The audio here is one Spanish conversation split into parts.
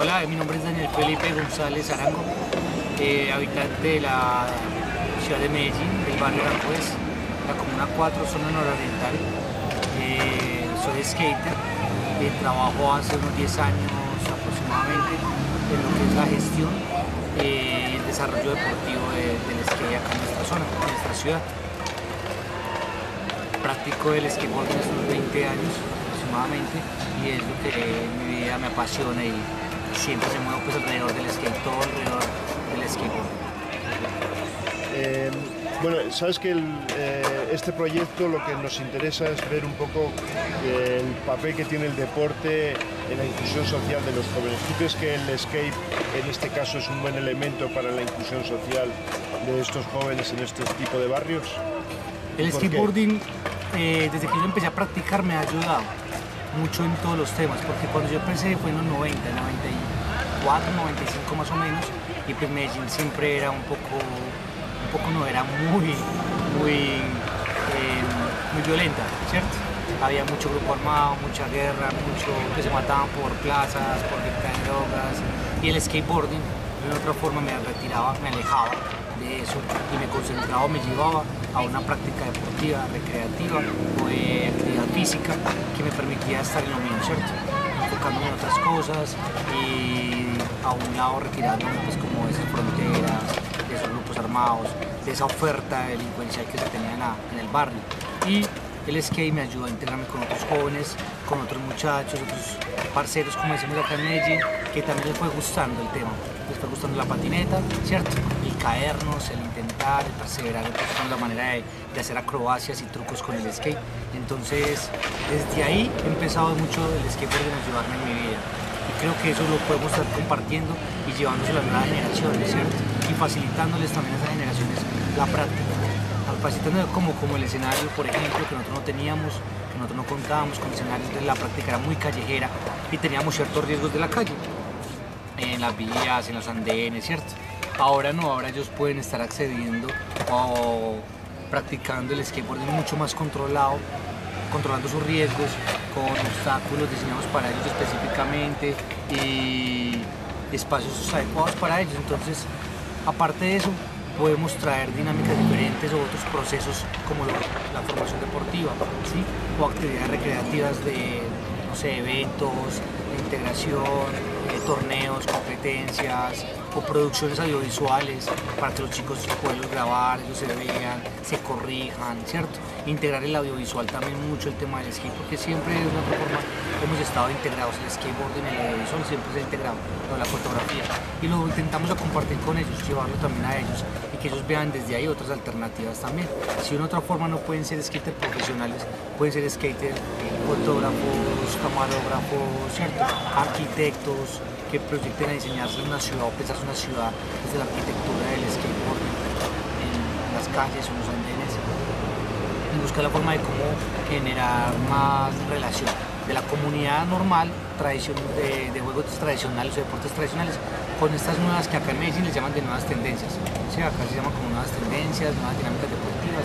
Hola, mi nombre es Daniel Felipe González Arango, eh, habitante de la ciudad de Medellín, del barrio Aranjuez, la Comuna 4, zona nororiental. Eh, soy skater, eh, trabajo hace unos 10 años aproximadamente en lo que es la gestión y el desarrollo deportivo del skate acá en nuestra zona, en nuestra ciudad. Practico el skateboard desde unos 20 años aproximadamente y es lo que mi vida me apasiona y siempre se mueve pues alrededor del skate, todo alrededor del skateboard. Eh, bueno, sabes que eh, este proyecto lo que nos interesa es ver un poco el papel que tiene el deporte en la inclusión social de los jóvenes. ¿Tú crees que el skate en este caso es un buen elemento para la inclusión social de estos jóvenes en este tipo de barrios? El skateboarding, eh, desde que yo empecé a practicar, me ha ayudado mucho en todos los temas, porque cuando yo empecé fue en los 90, 94, 95 más o menos, y pues Medellín siempre era un poco, un poco no, era muy, muy, eh, muy violenta, ¿cierto? Había mucho grupo armado, mucha guerra, mucho que se mataban por plazas, por de drogas, y el skateboarding de otra forma me retiraba, me alejaba de eso y me concentraba, me llevaba a una práctica deportiva, recreativa actividad física que me permitía estar en lo mío, ¿cierto? Enfocándome en otras cosas y a un lado retirándome pues como de esas fronteras, de esos grupos armados, de esa oferta delincuencial que se tenía en, el barrio. Y el skate me ayudó a integrarme con otros jóvenes, con otros muchachos, otros parceros, como decimos acá en Medellín, que también les fue gustando el tema. Les fue gustando la patineta, ¿cierto? El caernos, el intentar, el perseverar, la manera de, de, hacer acrobacias y trucos con el skate. Entonces, desde ahí he empezado mucho el skateboard a ayudarme en mi vida. Y creo que eso lo podemos estar compartiendo y llevándose a las nuevas generaciones, ¿cierto? Y facilitándoles también a esas generaciones la práctica facilitando como, como el escenario, por ejemplo, que nosotros no teníamos, que nosotros no contábamos con escenarios, entonces la práctica era muy callejera y teníamos ciertos riesgos de la calle, en las vías, en los andenes, ¿cierto? Ahora no, ahora ellos pueden estar accediendo o practicando el skateboard mucho más controlado, controlando sus riesgos, con obstáculos diseñados para ellos específicamente y espacios adecuados para ellos. Entonces, aparte de eso, podemos traer dinámicas diferentes o otros procesos como la formación deportiva o actividades recreativas de no sé, eventos, integración, de torneos, competencias o producciones audiovisuales para que los chicos puedan grabar, ellos se vean, se corrijan, ¿cierto? Integrar el audiovisual también mucho el tema del skate, porque siempre de una forma hemos estado integrados, el skateboard en el audiovisual siempre se ha integrado, con la fotografía, y lo intentamos compartir con ellos, llevarlo también a ellos, que ellos vean desde ahí otras alternativas también. Si una otra forma no pueden ser skaters profesionales, pueden ser skaters, fotógrafos, camarógrafos, ¿cierto? arquitectos, que proyecten a diseñarse una ciudad o pensarse una ciudad desde la arquitectura del skateboard en las calles o los andenes y buscar la forma de cómo generar más relación de la comunidad normal tradición, de juegos tradicionales o deportes tradicionales con estas nuevas que acá en Medellín les llaman de nuevas tendencias. Acá se llaman como nuevas tendencias, nuevas dinámicas deportivas,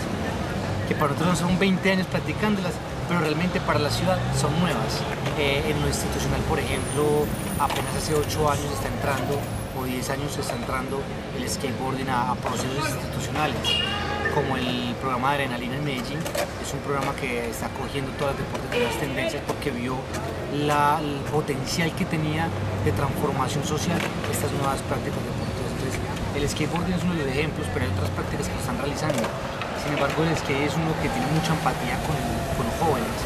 que para nosotros son 20 años practicándolas, pero realmente para la ciudad son nuevas. Eh, en lo institucional, por ejemplo, apenas hace 8 años está entrando, o 10 años está entrando el skateboarding a, a procesos institucionales como el programa de Adrenalina en Medellín. Es un programa que está cogiendo todas las deportes de las tendencias porque vio la, el potencial que tenía de transformación social estas nuevas prácticas deportivas. Entonces, el skateboarding es uno de los ejemplos, pero hay otras prácticas que lo están realizando. Sin embargo, el skate es uno que tiene mucha empatía con, con los jóvenes.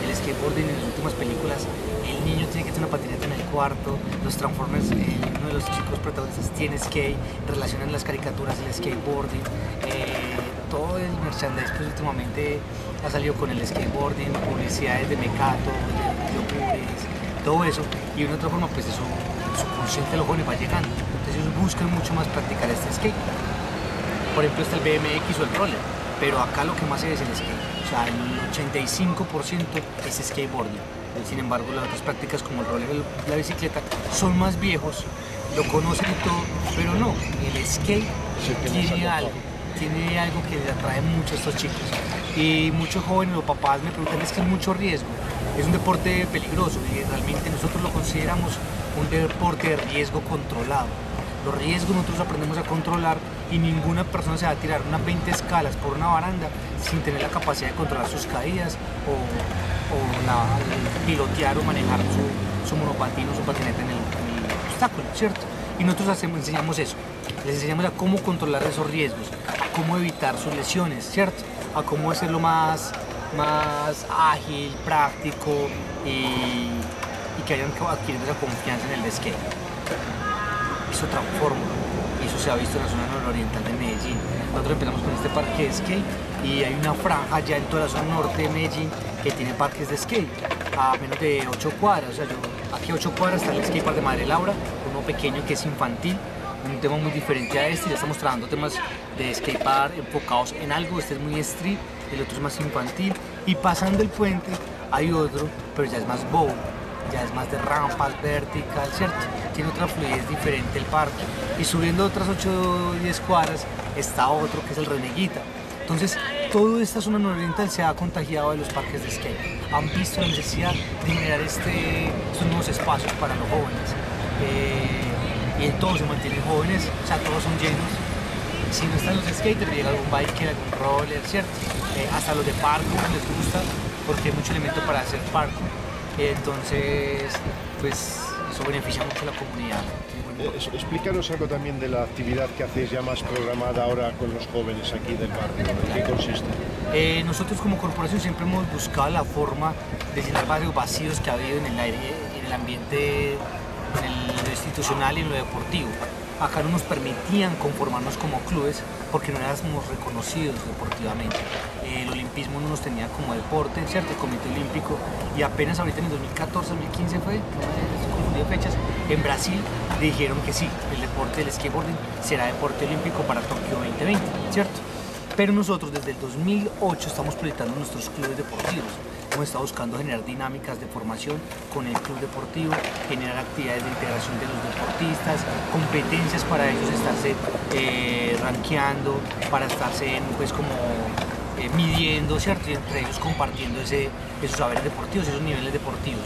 El skateboarding en las últimas películas, el niño tiene que tener una patineta en el cuarto, los Transformers, eh, uno de los chicos protagonistas tiene skate, relacionan las caricaturas el skateboarding. Eh, todo el merchandise pues, últimamente ha salido con el skateboarding, publicidades de Mecato, de todo eso. Y de una otra forma, pues eso, subconsciente de los jóvenes va llegando. Entonces ellos buscan mucho más practicar este skate. Por ejemplo, está el BMX o el roller, pero acá lo que más se ve es el skate. O sea, el 85% es skateboarding. Sin embargo, las otras prácticas como el roller y la bicicleta son más viejos, lo conocen y todo, pero no, el skate tiene algo tiene algo que le atrae mucho a estos chicos. Y muchos jóvenes o papás me preguntan, es que es mucho riesgo, es un deporte peligroso y realmente nosotros lo consideramos un deporte de riesgo controlado. Los riesgos nosotros aprendemos a controlar y ninguna persona se va a tirar unas 20 escalas por una baranda sin tener la capacidad de controlar sus caídas o, pilotear o manejar su, su monopatín o su patineta en el, obstáculo, ¿cierto? Y nosotros enseñamos eso, les enseñamos a cómo controlar esos riesgos, a cómo evitar sus lesiones, ¿cierto? A cómo hacerlo más, más ágil, práctico y, que hayan adquirido esa confianza en el skate. Eso transforma eso se ha visto en la zona nororiental de Medellín. Nosotros empezamos con este parque de skate y hay una franja ya en toda la zona norte de Medellín que tiene parques de skate a menos de 8 cuadras. O sea, yo, aquí a 8 cuadras está el skatepark de Madre Laura, uno pequeño que es infantil, un tema muy diferente a este. Ya estamos trabajando temas de skatepark enfocados en algo. Este es muy street, el otro es más infantil. Y pasando el puente hay otro, pero ya es más bowl, ya es más de rampas, vertical, ¿cierto? Tiene otra fluidez diferente el parque. Y subiendo otras 8 o 10 cuadras está otro que es el Reneguita. Entonces, toda esta zona nororiental se ha contagiado de los parques de skate. Han visto la necesidad de generar este, estos nuevos espacios para los jóvenes. Eh, y en todos se mantienen jóvenes, o sea, todos son llenos. Si no están los skaters, llega algún biker, algún roller, ¿cierto? Eh, hasta los de parkour les gusta, porque hay mucho elemento para hacer parkour. entonces, pues eso beneficia mucho a la comunidad. Eh, explícanos algo también de la actividad que hacéis ya más programada ahora con los jóvenes aquí del barrio. ¿En qué consiste? Eh, nosotros como corporación siempre hemos buscado la forma de llenar varios vacíos que ha habido en el aire, en el ambiente, en lo institucional y en lo deportivo acá no nos permitían conformarnos como clubes porque no éramos reconocidos deportivamente. El olimpismo no nos tenía como deporte, ¿cierto? El Comité Olímpico y apenas ahorita en el 2014, 2015 fue, no he fechas, en Brasil dijeron que sí, el deporte del skateboarding será deporte olímpico para Tokio 2020, ¿cierto? Pero nosotros desde el 2008 estamos proyectando nuestros clubes deportivos hemos estado buscando generar dinámicas de formación con el club deportivo, generar actividades de integración de los deportistas, competencias para ellos estarse eh, rankeando, para estarse pues como eh, midiendo, ¿cierto? Y entre ellos compartiendo ese, esos saberes deportivos, esos niveles deportivos.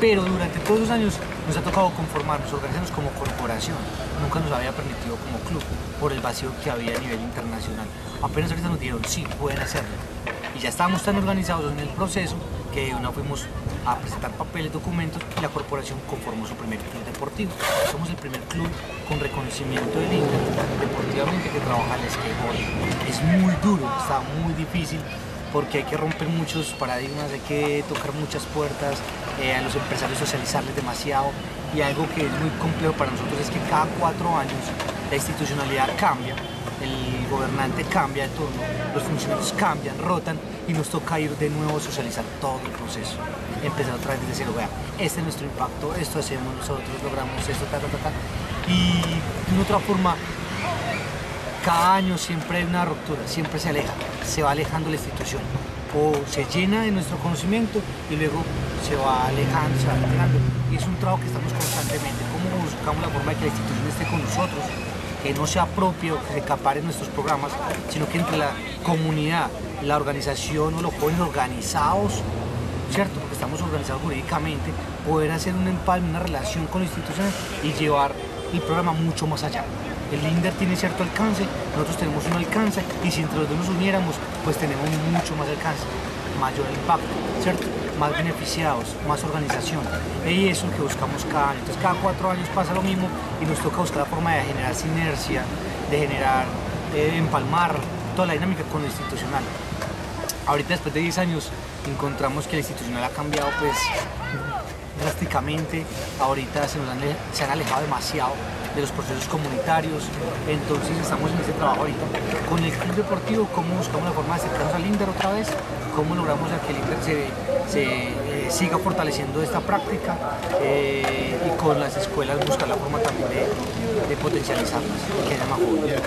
Pero durante todos los años nos ha tocado conformarnos, organizarnos como corporación. Nunca nos había permitido como club por el vacío que había a nivel internacional. Apenas ahorita nos dijeron, sí, pueden hacerlo ya estábamos tan organizados en el proceso que una fuimos a presentar papeles, documentos y la corporación conformó su primer club deportivo. Somos el primer club con reconocimiento del INCA deportivamente que trabaja el skateboard. Es muy duro, está muy difícil porque hay que romper muchos paradigmas, hay que tocar muchas puertas, eh, a los empresarios socializarles demasiado y algo que es muy complejo para nosotros es que cada cuatro años la institucionalidad cambia gobernante cambia de turno, los funcionarios cambian, rotan y nos toca ir de nuevo a socializar todo el proceso. Empezar otra vez desde cero, vea, este es nuestro impacto, esto hacemos nosotros, logramos esto, ta, ta, ta, ta. Y de una otra forma, cada año siempre hay una ruptura, siempre se aleja, se va alejando la institución. O se llena de nuestro conocimiento y luego se va alejando, se va alejando. Y es un trabajo que estamos constantemente, cómo buscamos la forma de que la institución esté con nosotros, que no sea propio, que en nuestros programas, sino que entre la comunidad, la organización o los jóvenes organizados, ¿cierto? Porque estamos organizados jurídicamente, poder hacer un empalme, una relación con la institución y llevar el programa mucho más allá. El LINDER tiene cierto alcance, nosotros tenemos un alcance y si entre los dos nos uniéramos, pues tenemos mucho más alcance, mayor impacto, ¿cierto? Más beneficiados, más organización. Y eso es lo que buscamos cada año. Entonces cada cuatro años pasa lo mismo y nos toca buscar la forma de generar sinergia, de generar, de empalmar toda la dinámica con lo institucional. Ahorita después de 10 años encontramos que el institucional ha cambiado pues drásticamente, ahorita se, nos han, han alejado demasiado de los procesos comunitarios, entonces estamos en ese trabajo ahorita. Con el club deportivo, cómo buscamos la forma de acercarnos al INDER otra vez, cómo logramos que el INDER se, eh, siga fortaleciendo esta práctica eh, y con las escuelas buscar la forma también de, potencializarlas que haya más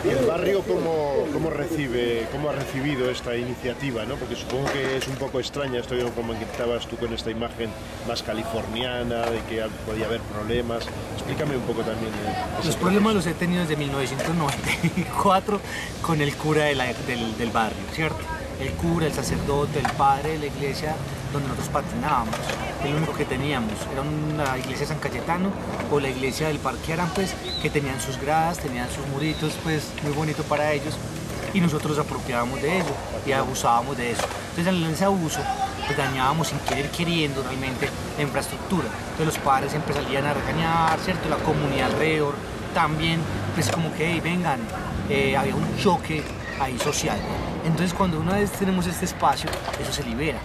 ¿Y el barrio cómo, cómo, recibe, cómo ha recibido esta iniciativa? ¿no? Porque supongo que es un poco extraña, esto como estabas tú con esta imagen más californiana, de que podía haber problemas. Explícame un poco también. Eh, los problemas los he tenido desde 1994 con el cura del, del barrio, ¿cierto? El cura, el sacerdote, el padre de la iglesia donde nosotros patinábamos. Es lo único que teníamos. Era la iglesia de San Cayetano o la iglesia del Parque Aran, pues, que tenían sus gradas, tenían sus muritos, pues, muy bonito para ellos. Y nosotros nos apropiábamos de ello y abusábamos de eso. Entonces, en ese abuso, pues dañábamos sin querer queriendo realmente la infraestructura. Entonces los padres siempre salían a regañar, ¿cierto? La comunidad alrededor también, pues como que, vengan, eh, había un choque ahí social. Entonces cuando una vez tenemos este espacio, eso se libera,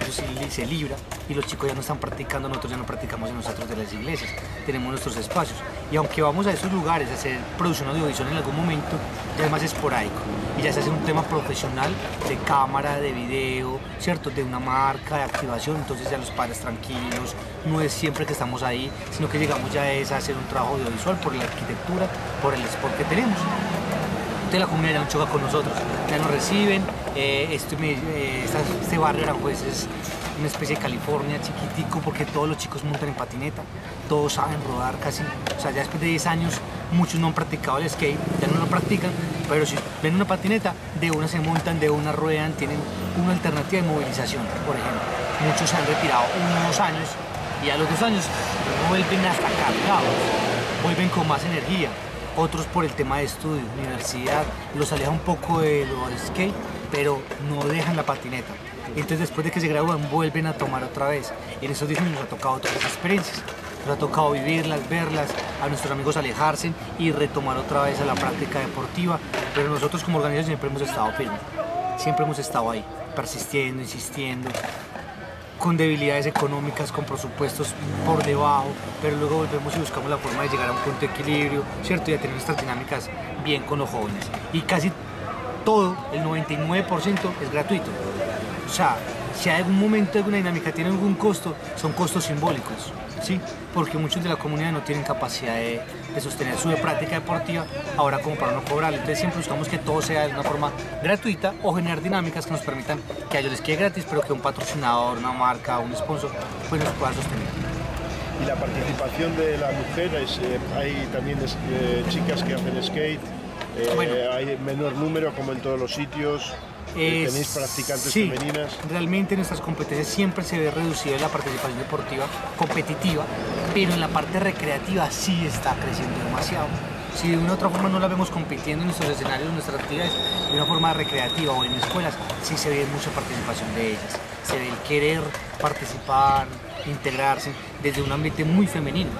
eso se, libra y los chicos ya no están practicando, nosotros ya no practicamos en nosotros de las iglesias, tenemos nuestros espacios. Y aunque vamos a esos lugares a hacer producción audiovisual en algún momento, ya es más esporádico y ya se hace un tema profesional de cámara, de video, ¿cierto? De una marca, de activación, entonces ya los padres tranquilos, no es siempre que estamos ahí, sino que llegamos ya a hacer un trabajo audiovisual por la arquitectura, por el sport que tenemos de la comunidad no choca con nosotros, ya nos reciben, eh, eh, este barrio Aranjuez es una especie de California chiquitico porque todos los chicos montan en patineta, todos saben rodar casi, o sea ya después de 10 años muchos no han practicado el skate, ya no lo practican, pero si ven una patineta, de una se montan, de una ruedan, tienen una alternativa de movilización, por ejemplo. Muchos se han retirado unos años y a los dos años vuelven hasta cargados, vuelven con más energía, otros por el tema de estudio, universidad, los aleja un poco de lo skate, pero no dejan la patineta. Entonces después de que se gradúan vuelven a tomar otra vez. Y en esos días nos ha tocado otras experiencias. Nos ha tocado vivirlas, verlas, a nuestros amigos alejarse y retomar otra vez a la práctica deportiva. Pero nosotros como organización siempre hemos estado firmes. Siempre hemos estado ahí, persistiendo, insistiendo, con debilidades económicas, con presupuestos por debajo, pero luego volvemos y buscamos la forma de llegar a un punto de equilibrio, ¿cierto? Y a tener nuestras dinámicas bien con los jóvenes. Y casi todo, el 99% es gratuito. O sea, si hay algún momento alguna dinámica tiene algún costo, son costos simbólicos, ¿sí? Porque muchos de la comunidad no tienen capacidad de, sostener su práctica deportiva ahora como para no cobrar. Entonces siempre buscamos que todo sea de una forma gratuita o generar dinámicas que nos permitan que a ellos les quede gratis, pero que un patrocinador, una marca, un sponsor, pues nos pueda sostener. Y la participación de la mujer, eh, hay también eh, chicas que hacen skate, eh, hay menor número como en todos los sitios. ¿Tenéis practicantes femeninas? Realmente en nuestras competencias siempre se ve reducida la participación deportiva competitiva, pero en la parte recreativa sí está creciendo demasiado. Si de una u otra forma no la vemos compitiendo en nuestros escenarios, en nuestras actividades, de una forma recreativa o en escuelas, sí se ve mucha participación de ellas. Se ve el querer participar, integrarse desde un ambiente muy femenino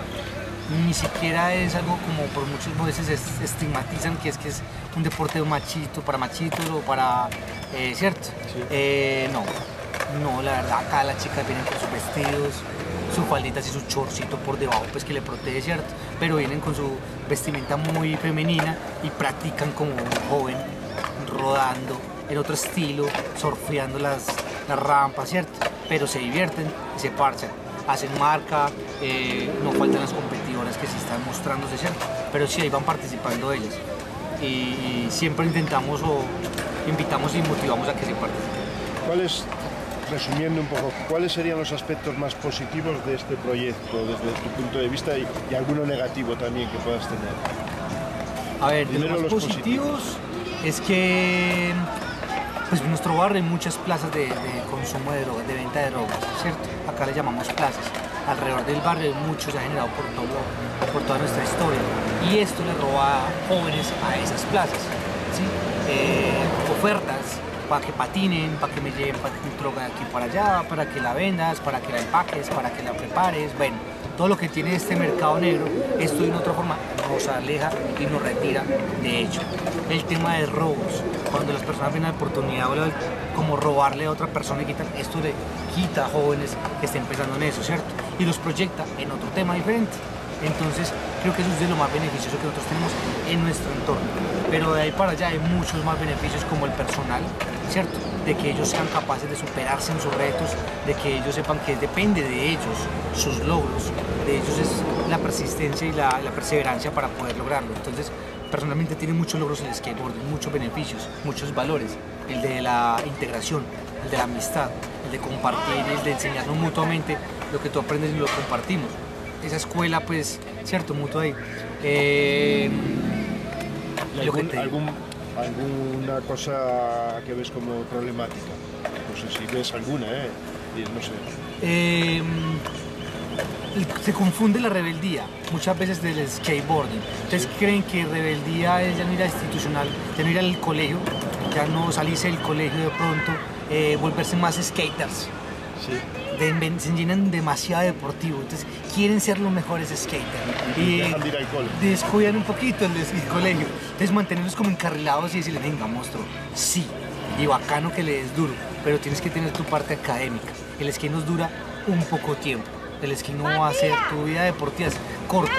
ni siquiera es algo como por muchas veces estigmatizan que es que es un deporte de machito, para machitos o para, eh, ¿cierto? Eh, no, no, la verdad acá las chicas vienen con sus vestidos, sus falditas y su chorcito por debajo pues que le protege, ¿cierto? Pero vienen con su vestimenta muy femenina y practican como un joven, rodando en otro estilo, surfeando las, las rampas, ¿cierto? Pero se divierten y se parchan hacen marca, eh, no faltan las competidoras que se están mostrándose, ¿cierto? Pero sí, ahí van participando ellas. Y, siempre intentamos o invitamos y motivamos a que se participen. ¿Cuáles, resumiendo un poco, cuáles serían los aspectos más positivos de este proyecto desde tu punto de vista y, alguno negativo también que puedas tener? A ver, de los, positivos, es que pues en nuestro barrio hay muchas plazas de, consumo de drogas, de venta de drogas, ¿cierto? Acá le llamamos plazas. Alrededor del barrio mucho, se ha generado por, todo, por toda nuestra historia. Y esto le roba jóvenes a esas plazas. Eh, ofertas para que patinen, para que me lleven droga de aquí para allá, para que la vendas, para que la empaques, para que la prepares, bueno todo lo que tiene este mercado negro, esto de una otra forma nos aleja y nos retira de hecho. El tema de robos, cuando las personas ven la oportunidad como robarle a otra persona y quitan, esto le quita a jóvenes que estén empezando en eso, ¿cierto? Y los proyecta en otro tema diferente. Entonces, creo que eso es de lo más beneficioso que nosotros tenemos en nuestro entorno. Pero de ahí para allá hay muchos más beneficios como el personal, ¿cierto? De que ellos sean capaces de superarse en sus retos, de que ellos sepan que depende de ellos sus logros, de ellos es la persistencia y la, perseverancia para poder lograrlo. Entonces, personalmente tiene muchos logros el skateboard, muchos beneficios, muchos valores. El de la integración, el de la amistad, el de compartir, el de enseñarnos mutuamente lo que tú aprendes y lo compartimos esa escuela, pues, cierto, mutuo ahí. Eh, ¿Alguna cosa que ves como problemática? No sé si ves alguna, ¿eh? No sé. Eh, se confunde la rebeldía muchas veces del skateboarding. Entonces creen que rebeldía es ya no ir a institucional, ya no ir al colegio, ya no salirse del colegio de pronto, eh, volverse más skaters. Sí. se llenan demasiado deportivo, entonces quieren ser los mejores skaters. Y, y dejan de ir al cole. descuidan un poquito el, el colegio. Entonces mantenerlos como encarrilados y decirles, venga monstruo, sí, y bacano que le des duro, pero tienes que tener tu parte académica. El skate nos dura un poco tiempo el esquí no va a ser, tu vida deportiva es corta,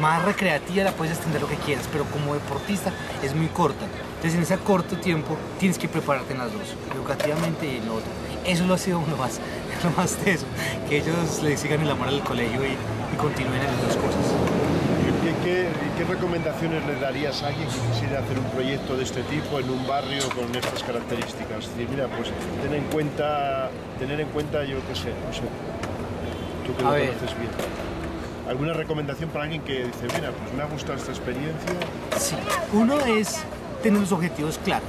más recreativa la puedes extender lo que quieras, pero como deportista es muy corta. Entonces en ese corto tiempo tienes que prepararte en las dos, educativamente y en lo otro. Eso lo ha sido lo más, lo más teso, que ellos le sigan el amor al colegio y, continúen en las dos cosas. ¿Qué, ¿Qué, recomendaciones le darías a alguien que quisiera hacer un proyecto de este tipo en un barrio con estas características? Es mira, pues tener en cuenta, tener en cuenta, yo qué sé, no sé, tú que lo conoces bien. ¿Alguna recomendación para alguien que dice, mira, pues me ha gustado esta experiencia? Sí, uno es tener los objetivos claros.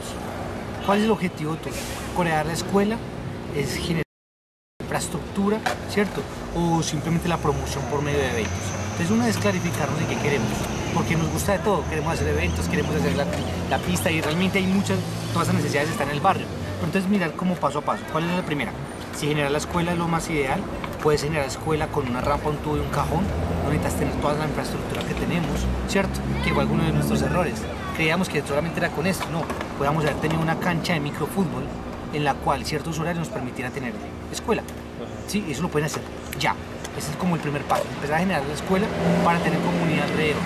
¿Cuál es el objetivo tuyo? Crear la escuela, es generar infraestructura, ¿cierto? O simplemente la promoción por medio de eventos. Entonces una es clarificarnos de qué queremos, porque nos gusta de todo, queremos hacer eventos, queremos hacer la, la pista y realmente hay muchas, todas esas necesidades están en el barrio. entonces mirar como paso a paso. ¿Cuál es la primera? Si generar la escuela es lo más ideal, puedes generar la escuela con una rampa, un tubo y un cajón. No necesitas tener toda la infraestructura que tenemos, ¿cierto? Que fue alguno de nuestros errores. Creíamos que solamente era con esto, no. Podíamos haber tenido una cancha de microfútbol en la cual ciertos horarios nos permitiera tener escuela. Sí, eso lo pueden hacer ya. Ese es como el primer paso, empezar a generar la escuela para tener comunidad alrededor.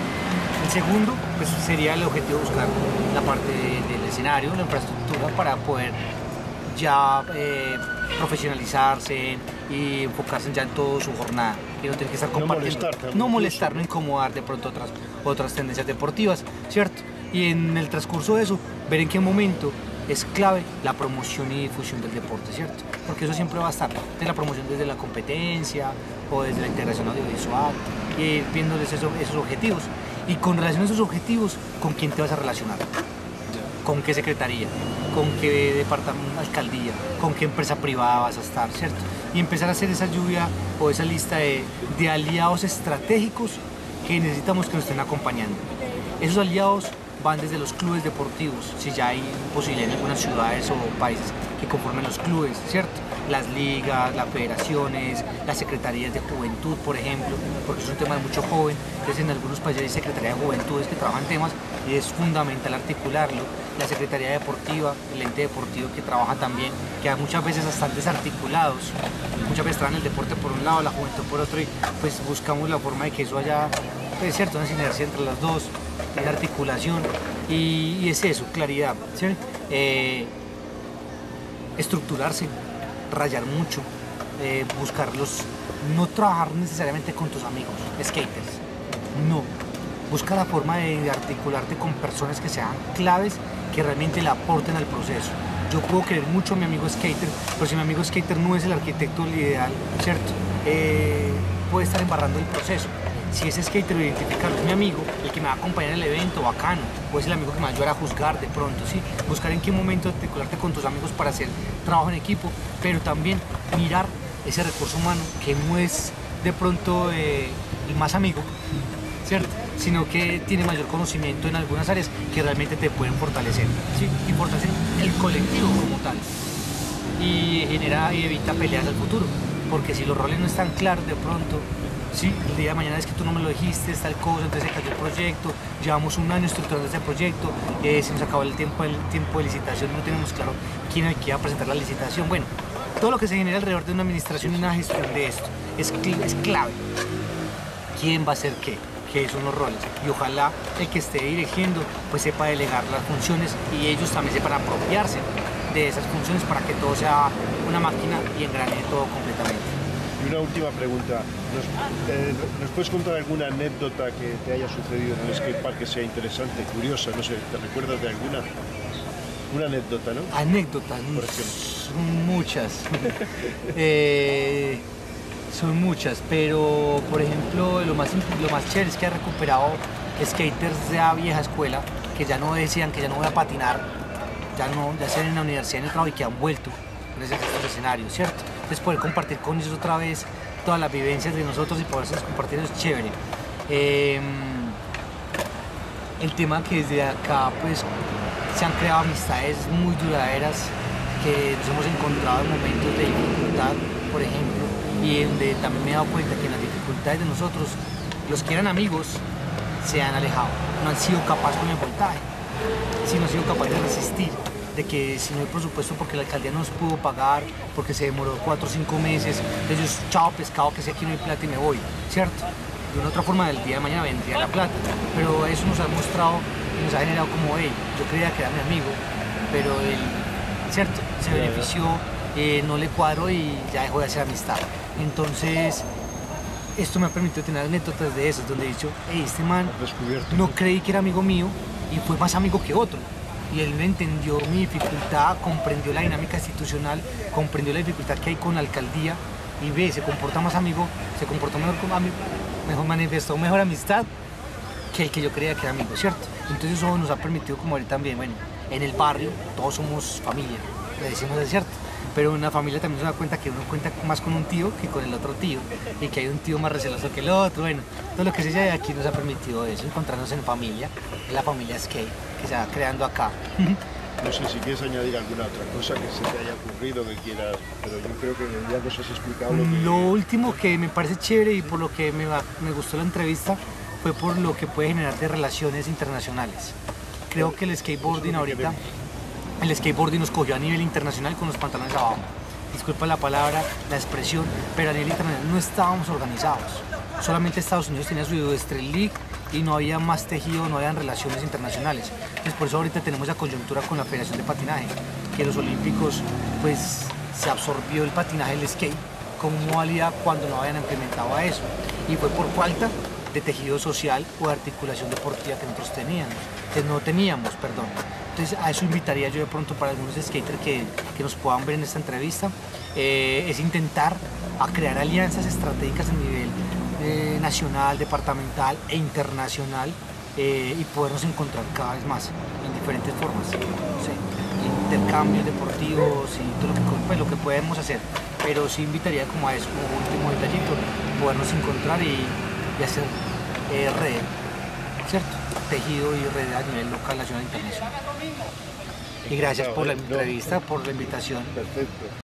El segundo, pues sería el objetivo buscar la parte del escenario, la infraestructura para poder ya eh, profesionalizarse y enfocarse ya en toda su jornada y no tener que estar compartiendo. No molestar, no, molestar, no incomodar de pronto otras, otras tendencias deportivas, ¿cierto? Y en el transcurso de eso, ver en qué momento es clave la promoción y difusión del deporte, ¿cierto? Porque eso siempre va a estar, de la promoción desde la competencia o desde la integración audiovisual, y viéndoles esos, esos objetivos. Y con relación a esos objetivos, ¿con quién te vas a relacionar? ¿Con qué secretaría? con qué departamento, alcaldía, con qué empresa privada vas a estar, ¿cierto? Y empezar a hacer esa lluvia o esa lista de, aliados estratégicos que necesitamos que nos estén acompañando. Esos aliados van desde los clubes deportivos, si ya hay posibilidad en algunas ciudades o países que conformen los clubes, ¿cierto? Las ligas, las federaciones, las secretarías de juventud, por ejemplo, porque es un tema de mucho joven, entonces en algunos países hay secretarías de juventudes que trabajan temas y es fundamental articularlo. La Secretaría Deportiva, el ente deportivo que trabaja también, que muchas veces están desarticulados, muchas veces traen el deporte por un lado, la juventud por otro, y pues buscamos la forma de que eso haya, pues cierto, una sinergia entre las dos, una articulación, y, es eso, claridad, eh, estructurarse, rayar mucho, eh, buscarlos, no trabajar necesariamente con tus amigos, skaters, no, busca la forma de articularte con personas que sean claves que realmente le aporten al proceso. Yo puedo querer mucho a mi amigo skater, pero si mi amigo skater no es el arquitecto ideal, ¿cierto? Eh, puede estar embarrando el proceso. Si ese skater lo es mi amigo, el que me va a acompañar en el evento, bacano, o es el amigo que me va a ayudar a juzgar de pronto, ¿sí? Buscar en qué momento articularte con tus amigos para hacer trabajo en equipo, pero también mirar ese recurso humano que no es de pronto eh, el más amigo, ¿cierto? sino que tiene mayor conocimiento en algunas áreas que realmente te pueden fortalecer, ¿sí? y fortalecer el colectivo como tal. Y genera y evita peleas al futuro, porque si los roles no están claros de pronto, sí, el día de mañana es que tú no me lo dijiste, tal cosa, entonces se cayó el proyecto, llevamos un año estructurando este proyecto, eh, se nos acabó el tiempo, el tiempo de licitación, no tenemos claro quién es el que va a presentar la licitación. Bueno, todo lo que se genera alrededor de una administración y una gestión de esto es, es clave. ¿Quién va a hacer qué? que son los roles. Y ojalá el que esté dirigiendo pues sepa delegar las funciones y ellos también sepan apropiarse de esas funciones para que todo sea una máquina y engrane todo completamente. Una última pregunta. ¿Nos, puedes contar alguna anécdota que te haya sucedido en el skatepark que sea interesante, curiosa? No sé, ¿te recuerdas de alguna? Una anécdota, ¿no? Anécdotas, por ejemplo. Muchas. eh, son muchas, pero por ejemplo lo más, lo más chévere es que ha recuperado skaters de la vieja escuela que ya no decían que ya no voy a patinar, ya no, ya sean en la universidad en el trabajo y que han vuelto en esos escenarios, ¿cierto? Entonces poder compartir con ellos otra vez todas las vivencias de nosotros y poder compartir es chévere. Em, el tema que desde acá pues se han creado amistades muy duraderas que nos hemos encontrado en momentos de dificultad, por ejemplo, y donde también me he dado cuenta que en las dificultades de nosotros, los que eran amigos se han alejado, no han sido capaces con el voltaje, sino han sido capaces de resistir, de que si no hay presupuesto porque la alcaldía no nos pudo pagar, porque se demoró cuatro o cinco meses, ellos, chao pescado, que sé aquí no hay plata y me voy, ¿cierto? De una otra forma del día de mañana vendría la plata, pero eso nos ha mostrado y nos ha generado como, hey, yo creía que era mi amigo, pero él, ¿cierto? Se benefició, eh, no le cuadro y ya dejó de hacer amistad. Entonces, esto me ha permitido tener anécdotas de esas, donde he dicho, hey, este man no creí que era amigo mío y fue más amigo que otro. Y él no entendió mi dificultad, comprendió la dinámica institucional, comprendió la dificultad que hay con la alcaldía y ve, se comporta más amigo, se comportó mejor como amigo, mejor manifestó mejor amistad que el que yo creía que era amigo, ¿cierto? Entonces eso nos ha permitido como él también, bueno, en el barrio todos somos familia, le decimos es cierto pero una familia también se da cuenta que uno cuenta más con un tío que con el otro tío y que hay un tío más receloso que el otro. Bueno, todo lo que se de aquí nos ha permitido eso, encontrarnos en familia, en la familia Skate que se va creando acá. No sé si quieres añadir alguna otra cosa que se te haya ocurrido, que quieras, pero yo creo que ya nos has explicado lo que... Lo último que me parece chévere y por lo que me, me gustó la entrevista fue por lo que puede generar de relaciones internacionales. Creo que el skateboarding ahorita el skateboarding nos cogió a nivel internacional con los pantalones abajo. Disculpa la palabra, la expresión, pero a nivel internacional no estábamos organizados. Solamente Estados Unidos tenía su Street League y no había más tejido, no habían relaciones internacionales. Entonces por eso ahorita tenemos la coyuntura con la Federación de Patinaje, que los Olímpicos pues se absorbió el patinaje, el skate, como modalidad cuando no habían implementado a eso. Y fue por falta de tejido social o de articulación deportiva que nosotros teníamos, que no teníamos, perdón. Entonces a eso invitaría yo de pronto para algunos skaters que, que nos puedan ver en esta entrevista, eh, es intentar a crear alianzas estratégicas a nivel eh, nacional, departamental e internacional eh, y podernos encontrar cada vez más en diferentes formas. intercambios deportivos y todo lo que, pues, lo que podemos hacer. Pero sí invitaría como a eso, como último detallito, podernos encontrar y, y hacer red, ¿cierto? tejido y red a nivel local, nacional e internacional. Y gracias por la entrevista, por la invitación. Perfecto.